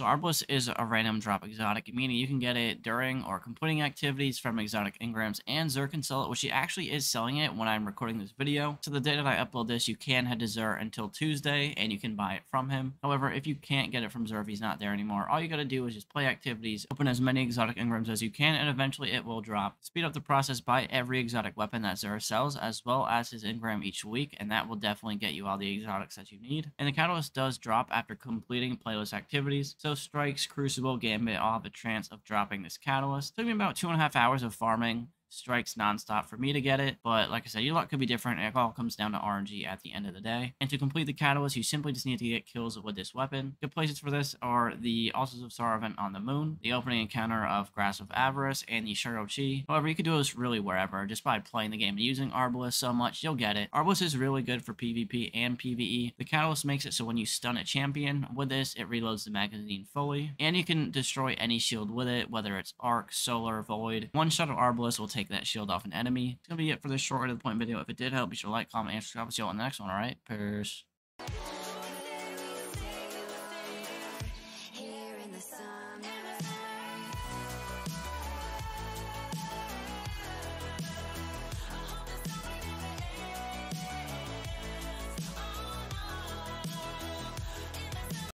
So Arbalest is a random drop exotic, meaning you can get it during or completing activities from exotic engrams, and Xur can sell it, which he actually is selling it when I'm recording this video. So the day that I upload this, you can head to Xur until Tuesday, and you can buy it from him. However, if you can't get it from Xur if he's not there anymore, all you gotta do is just play activities, open as many exotic engrams as you can, and eventually it will drop. Speed up the process, buy every exotic weapon that Xur sells, as well as his engram each week, and that will definitely get you all the exotics that you need. And the catalyst does drop after completing playlist activities, so Strikes, Crucible, Gambit all have a chance of dropping this catalyst. Took me about two and a half hours of farming strikes nonstop for me to get it. But like I said, your luck could be different. It all comes down to RNG at the end of the day. And to complete the catalyst, you simply just need to get kills with this weapon. Good places for this are the Altars of Sorrow event on the moon, the opening encounter of Grasp of Avarice, and the Shuro-Chi. However, you could do this really wherever, just by playing the game and using Arbalest so much, you'll get it. Arbalest is really good for PvP and PvE. The catalyst makes it so when you stun a champion with this, it reloads the magazine fully. And you can destroy any shield with it, whether it's Arc, Solar, Void. One shot of Arbalest will take take that shield off an enemy. It's going to be it for this short to the point video. If it did help, be sure to like, comment, and subscribe. See you all in the next one, alright? Peace.